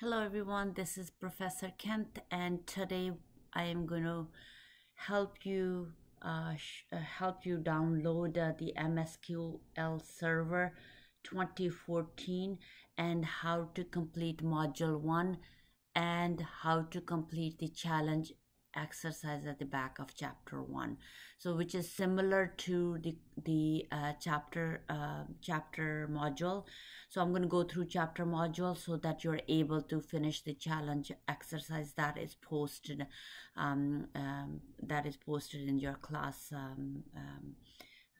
Hello everyone, this is Professor Kenth and today I am going to help you uh, uh, help you download uh, the MSQL Server 2014 and how to complete module 1 and how to complete the challenge exercise at the back of chapter one so which is similar to the the uh, chapter uh, chapter module so i'm going to go through chapter module so that you're able to finish the challenge exercise that is posted um, um, that is posted in your class um, um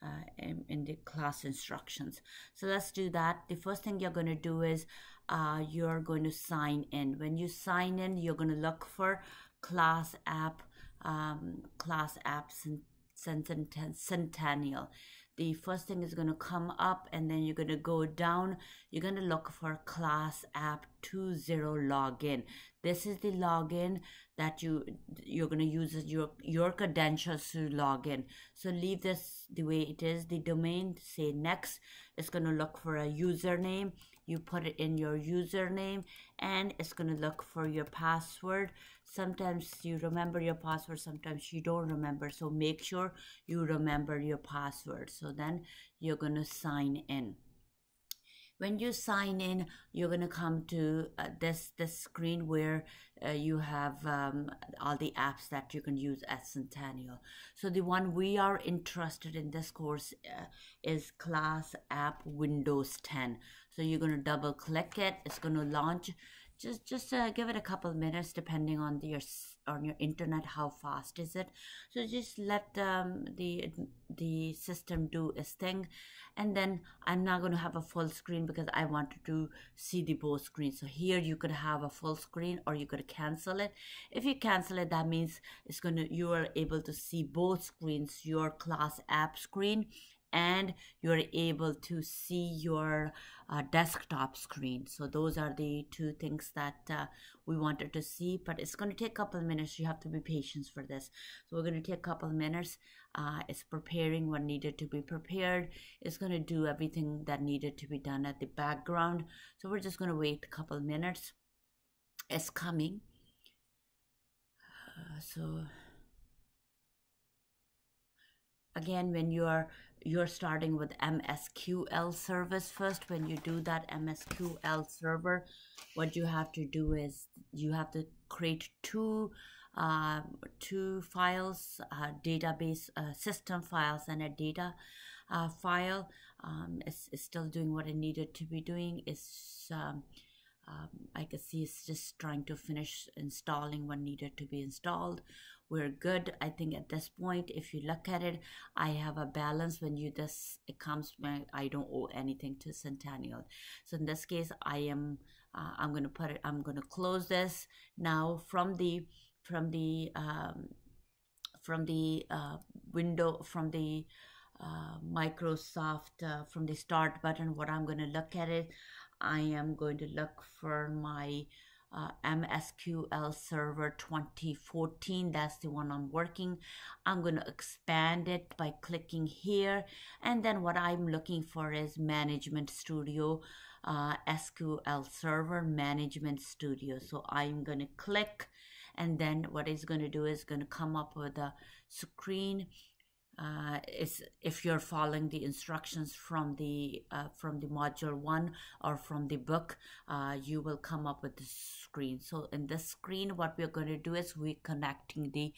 uh, in, in, the class instructions. So let's do that. The first thing you're going to do is uh, you're going to sign in. When you sign in, you're going to look for class app, um, class and centennial. The first thing is going to come up and then you're going to go down. You're going to look for class app 20 login. This is the login that you you're going to use as your your credentials to log in. So leave this the way it is. The domain say next. It's going to look for a username you put it in your username and it's going to look for your password sometimes you remember your password sometimes you don't remember. So make sure you remember your password. So then you're going to sign in. When you sign in you're going to come to uh, this this screen where uh, you have um, all the apps that you can use at centennial. So the one we are interested in this course uh, is class app windows 10 so you're going to double click it. It's going to launch just just uh, give it a couple of minutes depending on the, your on your internet how fast is it. So just let um, the the system do its thing. And then i'm not going to have a full screen because i wanted to see the both screens so here you could have a full screen or you could cancel it. If you cancel it that means it's going to you are able to see both screens your class app screen and you're able to see your uh, desktop screen. So those are the two things that uh, we wanted to see, but it's going to take a couple of minutes. You have to be patient for this. So we're going to take a couple of minutes. Uh, it's preparing what needed to be prepared. It's going to do everything that needed to be done at the background. So we're just going to wait a couple of minutes. It's coming. Uh, so again when you're you're starting with MSQL service first when you do that MSQL server what you have to do is you have to create two uh, two files uh, database uh, system files and a data uh, file. Um, it's, still doing what it needed to be doing. It's um, um, I can see it's just trying to finish installing what needed to be installed we're good i think at this point if you look at it i have a balance when you this it comes when i don't owe anything to centennial. So in this case i am uh, i'm going to put it i'm going to close this now from the from the um, from the uh, window from the uh, Microsoft uh, from the start button what I'm going to look at it I am going to look for my uh, MSQL Server 2014. That's the one I'm working. I'm going to expand it by clicking here. And then what I'm looking for is Management Studio, uh, SQL Server Management Studio. So I'm going to click and then what it's going to do is going to come up with a screen uh, is if you're following the instructions from the uh, from the module one or from the book uh, you will come up with this screen. So in this screen what we're going to do is we're connecting the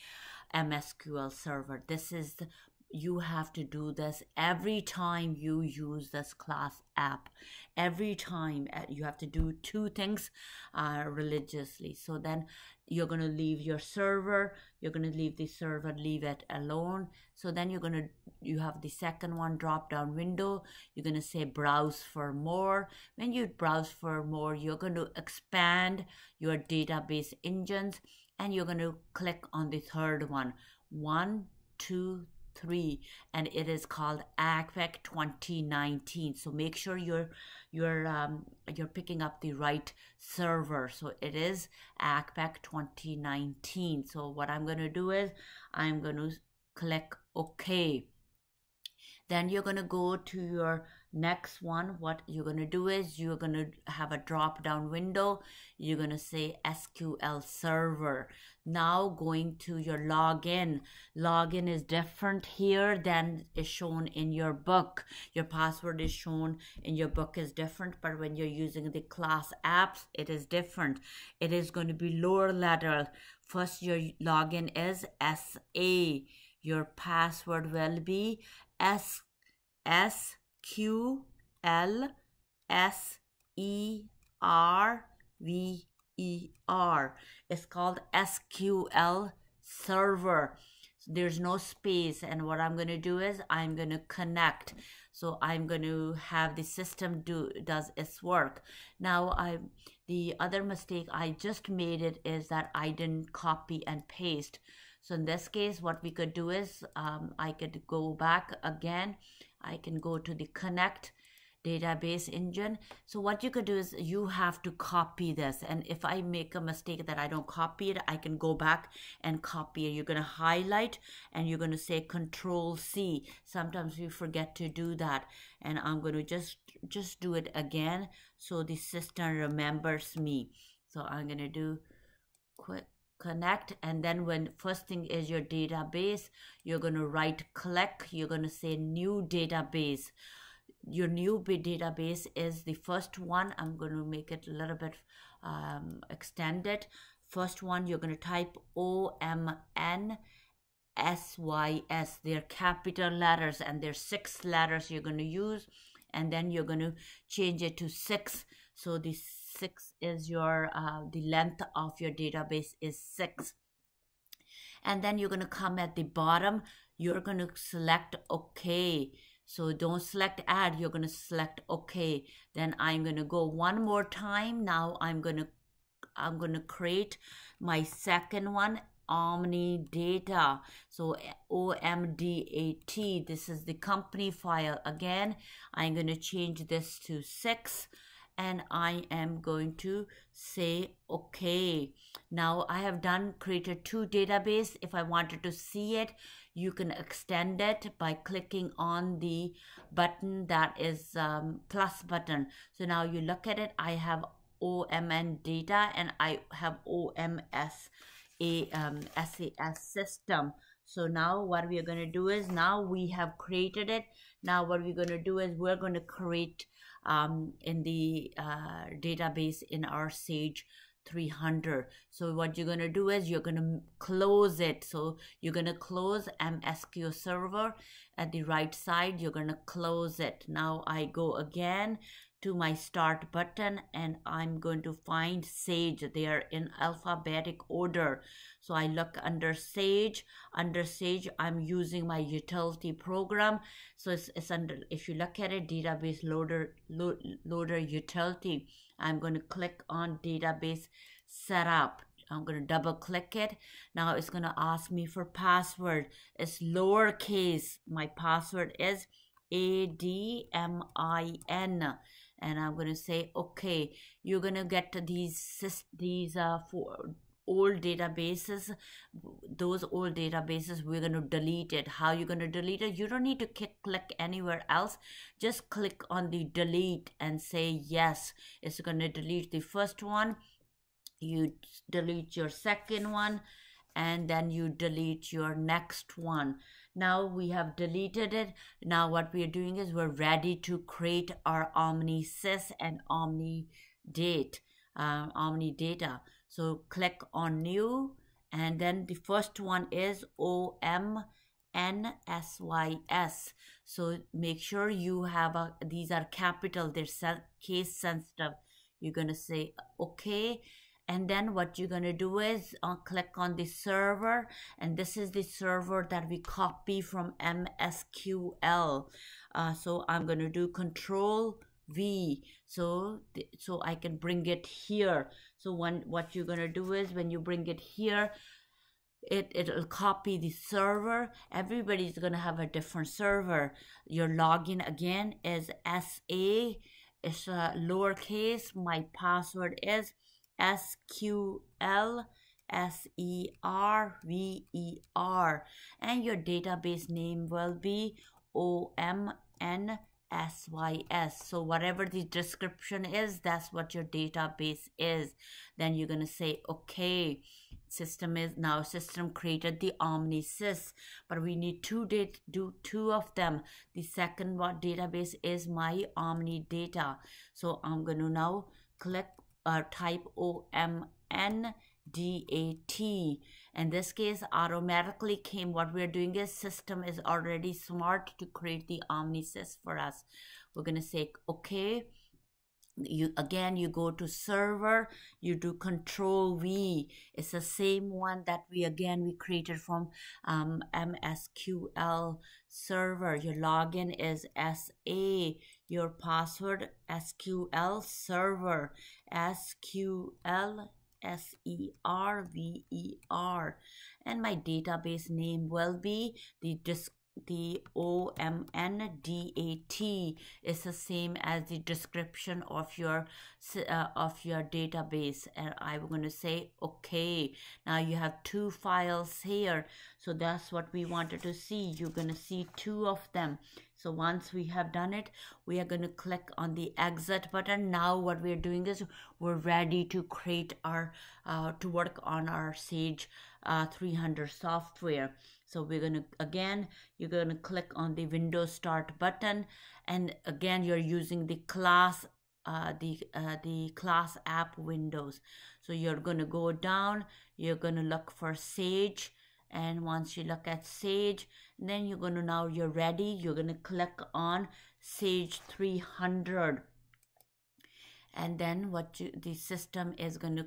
msql server. This is the, you have to do this every time you use this class app. Every time uh, you have to do two things uh, religiously. So then you're going to leave your server you're going to leave the server leave it alone. So then you're going to you have the second one drop down window. You're going to say browse for more. When you browse for more you're going to expand your database engines and you're going to click on the third one. One two three and it is called ACPEC 2019 so make sure you're you're um, you're picking up the right server. So it is ACPEC 2019 so what I'm going to do is I'm going to click OK. Then you're going to go to your next one what you're going to do is you're going to have a drop down window. You're going to say sql server. Now going to your login. Login is different here than is shown in your book. Your password is shown in your book is different but when you're using the class apps it is different. It is going to be lower letter. First your login is sa your password will be s s Q L S E R V E R. It's called SQL server. There's no space. And what I'm going to do is I'm going to connect. So I'm going to have the system do does its work. Now I the other mistake I just made it is that I didn't copy and paste. So in this case, what we could do is um, I could go back again I can go to the connect database engine. So what you could do is you have to copy this. And if I make a mistake that I don't copy it, I can go back and copy it. You're going to highlight and you're going to say control C. Sometimes we forget to do that. And I'm going to just, just do it again. So the system remembers me. So I'm going to do quick connect and then when first thing is your database you're going to right click you're going to say new database. Your new database is the first one i'm going to make it a little bit um, extended. First one you're going to type o m n s y s. They're capital letters and there's six letters you're going to use and then you're going to change it to six. So the six is your uh, the length of your database is six. And then you're going to come at the bottom. You're going to select okay so don't select add. You're going to select okay then i'm going to go one more time. Now i'm going to i'm going to create my second one omni data so omdat this is the company file again. I'm going to change this to six and I am going to say okay. Now I have done created two database. If I wanted to see it you can extend it by clicking on the button that is um, plus button. So now you look at it. I have OMN data and I have OMS a um, SAS system. So now what we are going to do is now we have created it. Now what we're going to do is we're going to create um, in the uh, database in our Sage 300. So what you're going to do is you're going to close it. So you're going to close MSQ server at the right side. You're going to close it. Now I go again to my start button and I'm going to find Sage. They are in alphabetic order. So I look under Sage. Under Sage, I'm using my utility program. So it's, it's under, if you look at it, database loader, loader utility. I'm going to click on database setup. I'm going to double click it. Now it's going to ask me for password. It's lowercase. My password is A-D-M-I-N and I'm going to say, okay, you're going to get these, these uh, four, old databases those old databases we're going to delete it. How you're going to delete it? You don't need to click, click anywhere else. Just click on the delete and say yes it's going to delete the first one. You delete your second one and then you delete your next one now we have deleted it. Now what we are doing is we're ready to create our Omni Sys and Omni Date, uh, Omni Data. So click on New, and then the first one is O M N S Y S. So make sure you have a, these are capital, they're case sensitive. You're going to say okay and then what you're going to do is uh, click on the server and this is the server that we copy from MSQL uh, so I'm going to do control V. So so I can bring it here. So when what you're going to do is when you bring it here it it'll copy the server. Everybody's going to have a different server. Your login again is SA it's a lowercase my password is S Q L S E R V E R and your database name will be OMNSYS. So whatever the description is, that's what your database is. Then you're going to say, okay, system is now system created the omnisys but we need to do two of them the second what database is my omni data so i'm going to now click uh, type o m n DAT. In this case, automatically came. What we're doing is system is already smart to create the omnisys for us. We're going to say, okay. You again, you go to server, you do control V. It's the same one that we again we created from um, MSQL server. Your login is SA, your password SQL server, SQL S E R V E R. And my database name will be the disc the OMNDAT is the same as the description of your uh, of your database. And I'm going to say okay now you have two files here. So that's what we wanted to see. You're going to see two of them so once we have done it we are going to click on the exit button. Now what we're doing is we're ready to create our uh, to work on our sage uh, 300 software. So we're going to again you're going to click on the windows start button. And again you're using the class uh, the uh, the class app windows. So you're going to go down. You're going to look for sage. And once you look at sage then you're going to now you're ready. You're going to click on sage 300 and then what you, the system is going to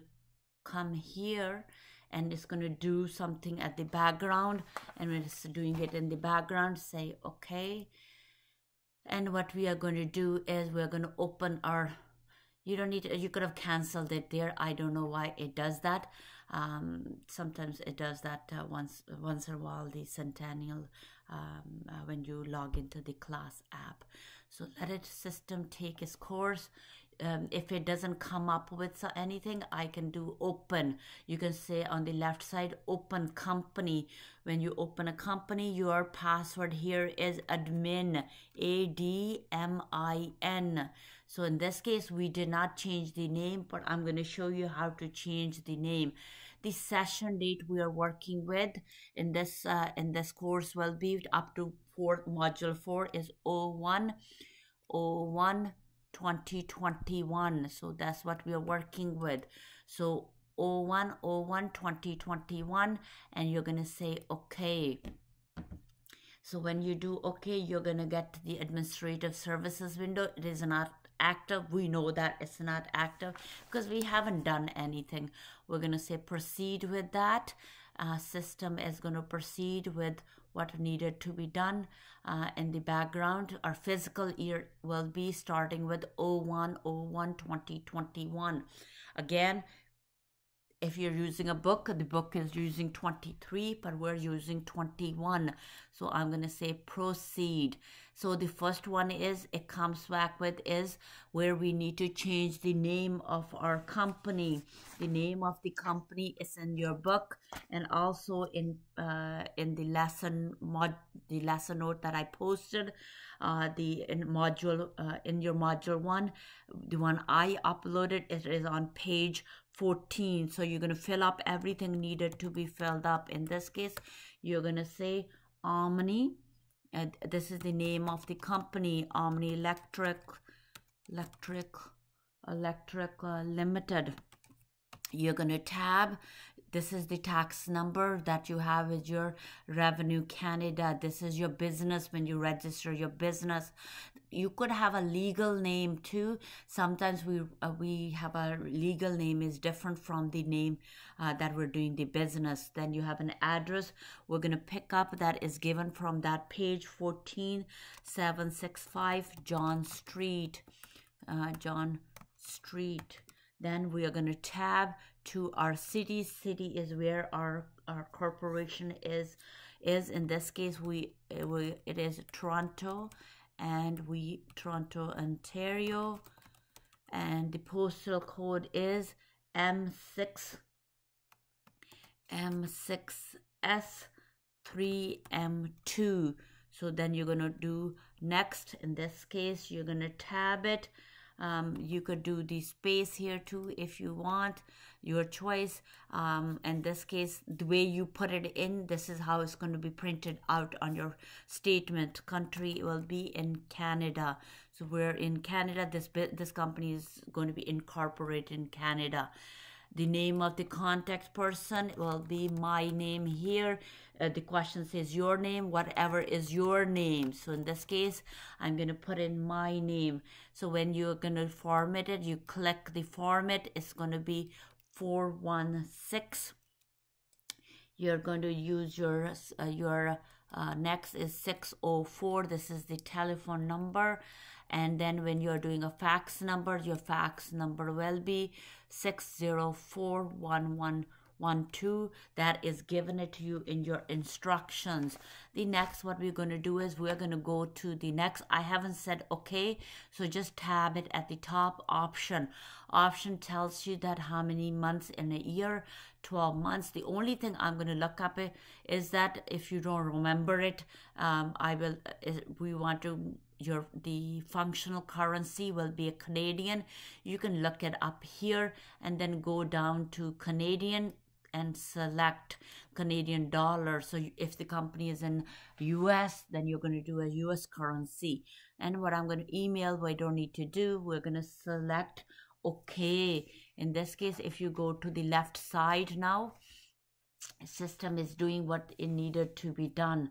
come here and it's going to do something at the background. And when it's doing it in the background say okay. And what we are going to do is we're going to open our you don't need to, you could have canceled it there. I don't know why it does that um, sometimes it does that uh, once once in a while the centennial um, uh, when you log into the class app. So let it system take its course. Um, if it doesn't come up with anything i can do open. You can say on the left side open company. When you open a company your password here is admin a d m i n so in this case we did not change the name but i'm going to show you how to change the name. The session date we are working with in this uh, in this course will be up to four module 4 is 01 01 2021 so that's what we are working with. So 01 01 2021 and you're going to say okay. So when you do okay you're going to get the administrative services window. It is not active we know that it's not active because we haven't done anything we're going to say proceed with that uh, system is going to proceed with what needed to be done uh, in the background. Our physical year will be starting with 01 01 2021. Again, if you're using a book, the book is using 23, but we're using 21. So I'm going to say proceed. So the first one is it comes back with is where we need to change the name of our company. The name of the company is in your book and also in uh, in the lesson mod the lesson note that I posted. Uh, the in module uh, in your module one, the one I uploaded it is on page 14 so you're going to fill up everything needed to be filled up. In this case you're going to say omni and this is the name of the company omni electric electric electric uh, limited. You're going to tab this is the tax number that you have is your revenue canada. This is your business when you register your business. You could have a legal name too. Sometimes we uh, we have a legal name is different from the name uh, that we're doing the business. Then you have an address. We're going to pick up that is given from that page 14765 john street uh, john street then we are going to tab to our city. City is where our our corporation is is. In this case we it, we, it is toronto and we toronto ontario. And the postal code is m6 m6s 3m2 so then you're going to do next. In this case you're going to tab it um, you could do the space here too if you want your choice. Um, in this case the way you put it in this is how it's going to be printed out on your statement. Country will be in Canada. So we're in Canada. This this company is going to be incorporated in Canada the name of the contact person will be my name here. Uh, the question says your name whatever is your name. So in this case i'm going to put in my name. So when you're going to format it you click the format it's going to be 416 you're going to use your uh, your uh, next is 604 this is the telephone number and then when you're doing a fax number your fax number will be 6041112 that is given it to you in your instructions. The next what we're going to do is we're going to go to the next. I haven't said okay so just tab it at the top option. Option tells you that how many months in a year 12 months. The only thing i'm going to look up is that if you don't remember it um, i will we want to your the functional currency will be a Canadian. You can look it up here and then go down to Canadian and select Canadian dollar. So if the company is in US, then you're going to do a US currency. And what I'm going to email, we don't need to do, we're going to select OK. In this case, if you go to the left side now, system is doing what it needed to be done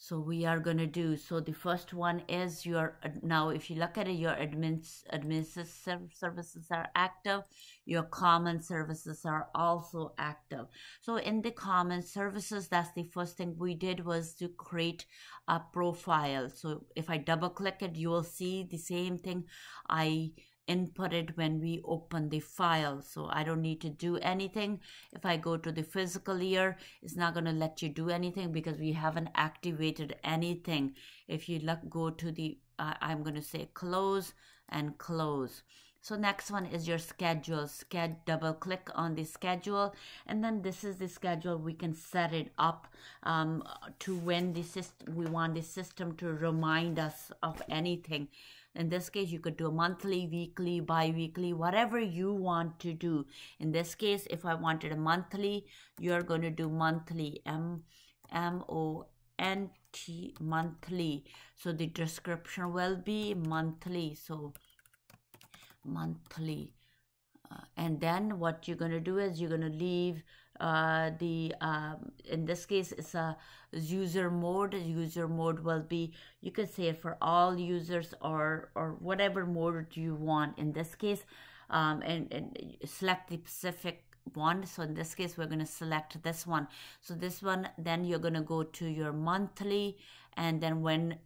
so we are going to do so the first one is your now if you look at it your admins administrative services are active. Your common services are also active. So in the common services that's the first thing we did was to create a profile. So if i double click it you will see the same thing. I inputted when we open the file. So I don't need to do anything. If I go to the physical year, it's not going to let you do anything because we haven't activated anything. If you look, go to the, uh, I'm going to say close and close. So next one is your schedule. Sched double click on the schedule and then this is the schedule. We can set it up um, to when the system, we want the system to remind us of anything. In this case, you could do a monthly, weekly, bi-weekly, whatever you want to do. In this case, if I wanted a monthly, you're going to do monthly, M, M O N T monthly. So the description will be monthly. So monthly. Uh, and then what you're going to do is you're going to leave uh, the um, in this case it's a user mode user mode will be you can say it for all users or or whatever mode you want in this case um, and, and select the specific one so in this case we're going to select this one so this one then you're going to go to your monthly and then when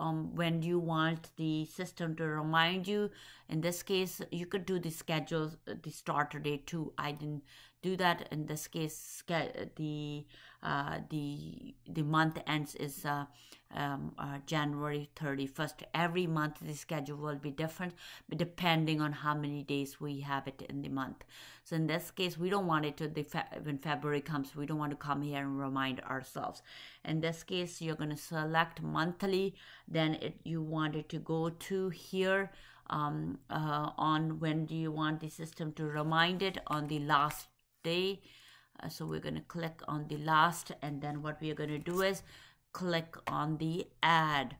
um, when you want the system to remind you. In this case, you could do the schedule, the starter date too. I didn't do that. In this case, the uh, the the month ends is uh, um, uh, January 31st. Every month the schedule will be different, depending on how many days we have it in the month. So in this case, we don't want it to the fe when February comes. We don't want to come here and remind ourselves. In this case, you're going to select monthly. Then it, you want it to go to here. Um, uh, on when do you want the system to remind it on the last day. Uh, so we're going to click on the last and then what we are going to do is click on the add.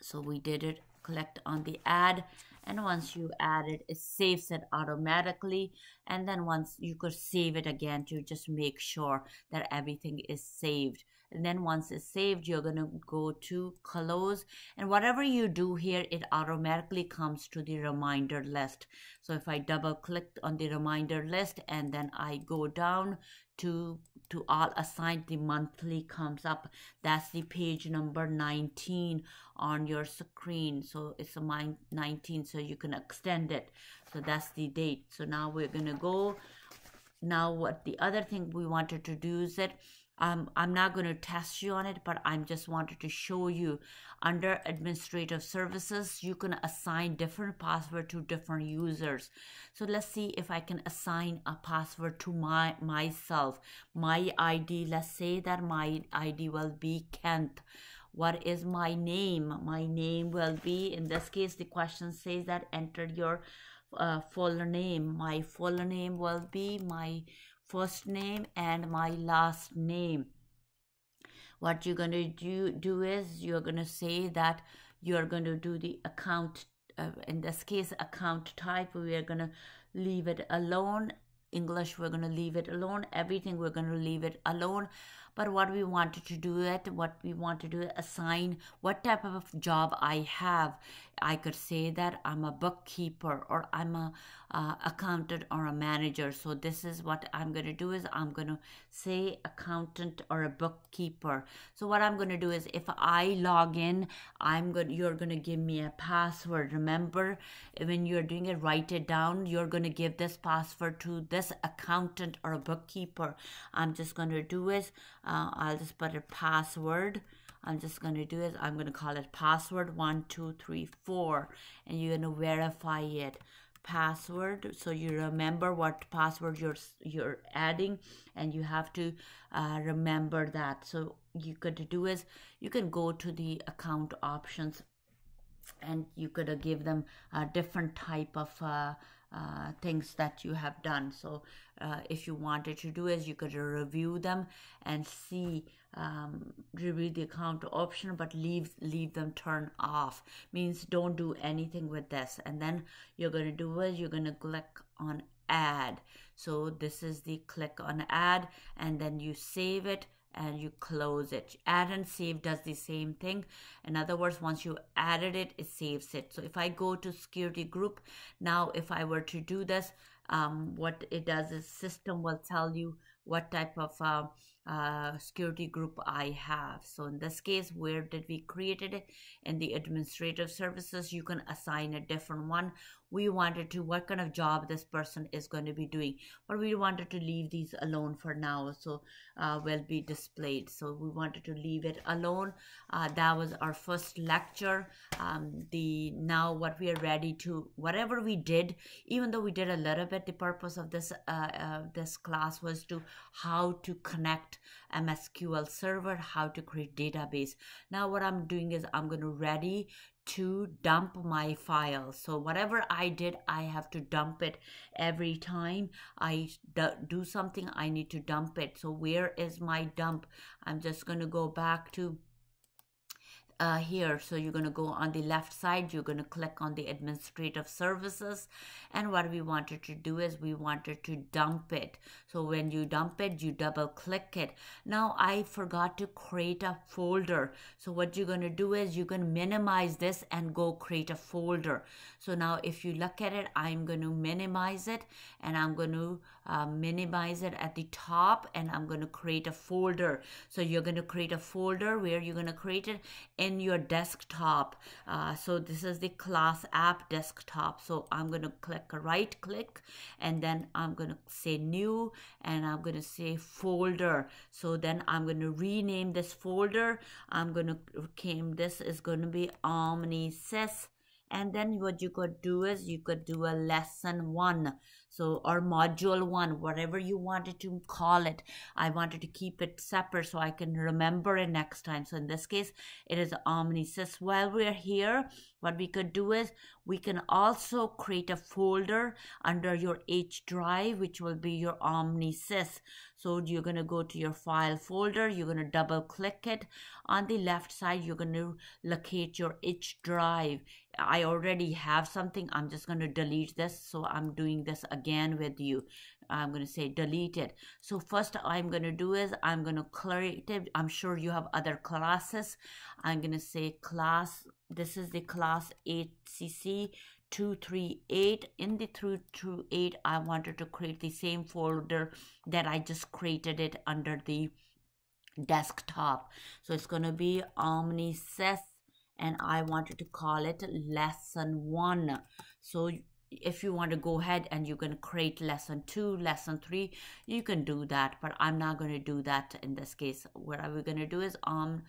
So we did it. Clicked on the add and once you add it it saves it automatically. And then once you could save it again to just make sure that everything is saved. And then once it's saved you're going to go to close. And whatever you do here it automatically comes to the reminder list. So if i double click on the reminder list and then i go down to to all assigned the monthly comes up. That's the page number 19 on your screen. So it's a 19 so you can extend it. So that's the date. So now we're gonna go. Now what the other thing we wanted to do is that um, I'm not going to test you on it, but I'm just wanted to show you under administrative services, you can assign different password to different users. So let's see if I can assign a password to my myself. My ID, let's say that my ID will be Kenth. what is my name my name will be in this case the question says that enter your uh, full name my full name will be my first name and my last name. What you're going to do do is you're going to say that you're going to do the account uh, in this case account type. We are going to leave it alone. English we're going to leave it alone. Everything we're going to leave it alone but what we wanted to do it what we want to do assign what type of job i have i could say that i'm a bookkeeper or i'm a uh, accountant or a manager. So this is what i'm going to do is i'm going to say accountant or a bookkeeper. So what i'm going to do is if i log in i'm going you're going to give me a password. Remember when you're doing it write it down. You're going to give this password to this accountant or a bookkeeper. I'm just going to do is uh, I'll just put a password. I'm just going to do is I'm going to call it password one two three four and you're going to verify it. Password so you remember what password you're you're adding and you have to uh, remember that. So you could do is you can go to the account options and you could uh, give them a different type of uh, uh, things that you have done. So uh, if you wanted to do is you could review them and see um, review the account option, but leave leave them turned off. Means don't do anything with this. And then you're gonna do is you're gonna click on add. So this is the click on add, and then you save it and you close it. Add and save does the same thing. In other words, once you added it, it saves it. So if I go to security group, now if I were to do this, um, what it does is system will tell you what type of uh, uh, security group I have. So in this case, where did we created it? In the administrative services, you can assign a different one. We wanted to, what kind of job this person is going to be doing. But we wanted to leave these alone for now. So uh, will be displayed. So we wanted to leave it alone. Uh, that was our first lecture. Um, the Now what we are ready to, whatever we did, even though we did a little bit, the purpose of this, uh, uh this class was to how to connect MSQL server, how to create database. Now what I'm doing is I'm going to ready to dump my file. So whatever I did, I have to dump it every time I do something, I need to dump it. So where is my dump? I'm just going to go back to uh, here. So you're going to go on the left side, you're going to click on the administrative services. And what we wanted to do is we wanted to dump it. So when you dump it, you double click it. Now I forgot to create a folder. So what you're going to do is you can minimize this and go create a folder. So now if you look at it, I'm going to minimize it and I'm going to uh, minimize it at the top and I'm going to create a folder. So you're going to create a folder where you're going to create it in your desktop. Uh, so this is the class app desktop. So I'm going to click right click and then I'm going to say new and I'm going to say folder. So then I'm going to rename this folder. I'm going to came this is going to be OmniSys and then what you could do is you could do a lesson one so or module one whatever you wanted to call it i wanted to keep it separate so i can remember it next time. So in this case it is omnisys while we're here what we could do is we can also create a folder under your h drive which will be your omnisys so you're going to go to your file folder you're going to double click it. On the left side you're going to locate your h drive I already have something. I'm just going to delete this. So I'm doing this again with you. I'm going to say delete it. So first I'm going to do is I'm going to create it. I'm sure you have other classes. I'm going to say class. This is the class 8cc 238 in the 238 I wanted to create the same folder that I just created it under the desktop so it's going to be omnisys and I wanted to call it lesson one. So if you want to go ahead and you can create lesson two, lesson three, you can do that. But I'm not going to do that in this case. What we're going to do is um,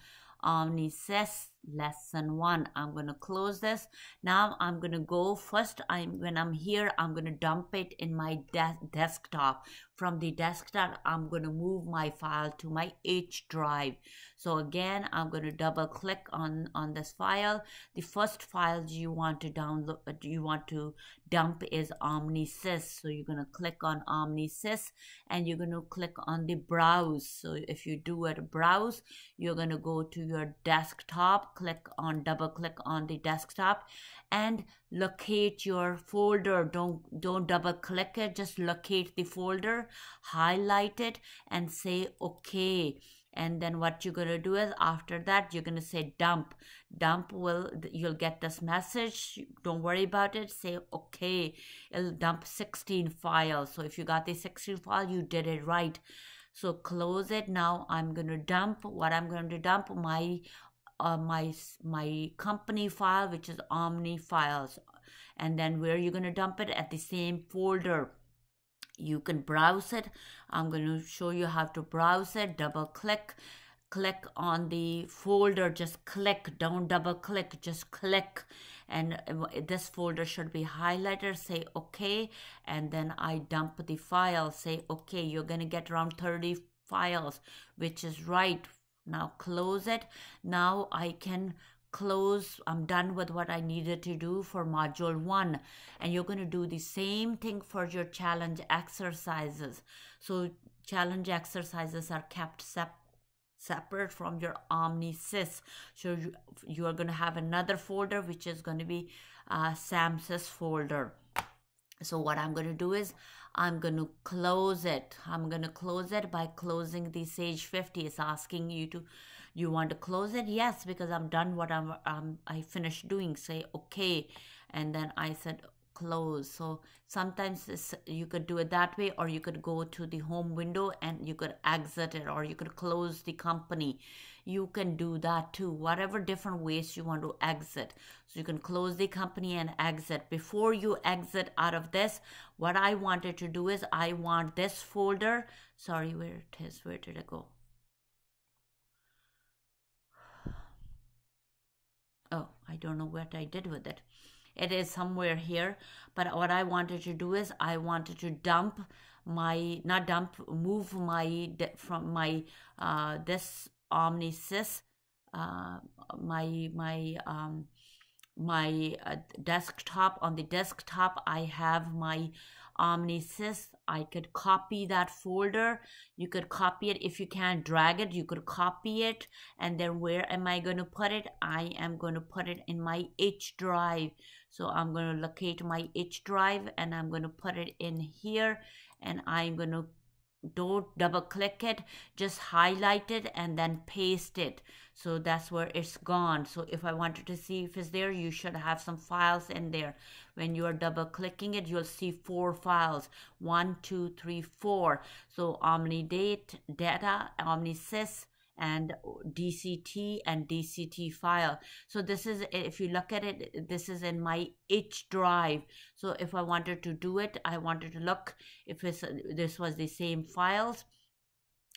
om, omnisys lesson one. I'm going to close this. Now i'm going to go first. I'm when i'm here i'm going to dump it in my de- desktop. From the desktop i'm going to move my file to my h drive. So again i'm going to double click on on this file. The first file you want to download uh, you want to dump is omnisys. So you're going to click on omnisys and you're going to click on the browse. So if you do it browse you're going to go to your desktop click on double click on the desktop and locate your folder. Don't don't double click it just locate the folder highlight it and say okay. And then what you're going to do is after that you're going to say dump. Dump will you'll get this message. Don't worry about it. Say okay. It'll dump 16 files. So if you got the 16 file you did it right. So close it. Now i'm going to dump. What i'm going to dump my uh, my my company file which is omni files. And then where you're going to dump it? At the same folder. You can browse it. I'm going to show you how to browse it. Double click. Click on the folder. Just click. Don't double click. Just click. And uh, this folder should be highlighted. Say okay. And then i dump the file. Say okay. You're going to get around 30 files which is right now close it. Now i can close i'm done with what i needed to do for module one. And you're going to do the same thing for your challenge exercises. So challenge exercises are kept sep- separate from your omnisys. So you, you are going to have another folder which is going to be a samsys folder so what i'm going to do is i'm going to close it. I'm going to close it by closing the sage 50 it's asking you to you want to close it? Yes because i'm done what i'm um, i finished doing. Say okay. And then i said close. So sometimes you could do it that way or you could go to the home window and you could exit it or you could close the company you can do that too. Whatever different ways you want to exit. So you can close the company and exit. Before you exit out of this what i wanted to do is i want this folder. Sorry where it is? Where did it go? Oh i don't know what i did with it. It is somewhere here. But what i wanted to do is i wanted to dump my not dump move my from my uh this omnisys uh my my um my uh, desktop on the desktop i have my omnisys i could copy that folder. You could copy it. If you can't drag it you could copy it. And then where am i going to put it? I am going to put it in my h drive. So i'm going to locate my h drive and i'm going to put it in here and i'm going to don't double click it just highlight it and then paste it. So that's where it's gone. So if i wanted to see if it's there you should have some files in there. When you are double clicking it you'll see four files. One two three four. So omnidate data omnisys and DCT and DCT file. So this is, if you look at it, this is in my H drive. So if I wanted to do it, I wanted to look if this was the same files.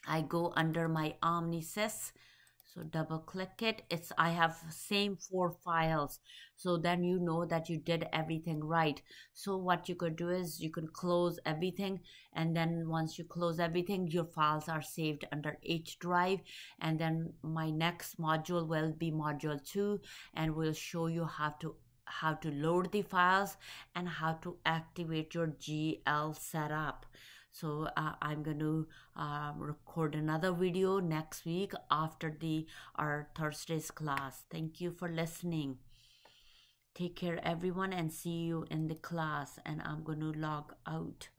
I go under my Omnisys so double click it. It's i have same four files. So then you know that you did everything right. So what you could do is you can close everything and then once you close everything your files are saved under h drive. And then my next module will be module 2 and we'll show you how to how to load the files and how to activate your gl setup so uh, i'm going to uh, record another video next week after the our thursday's class. Thank you for listening. Take care everyone and see you in the class and i'm going to log out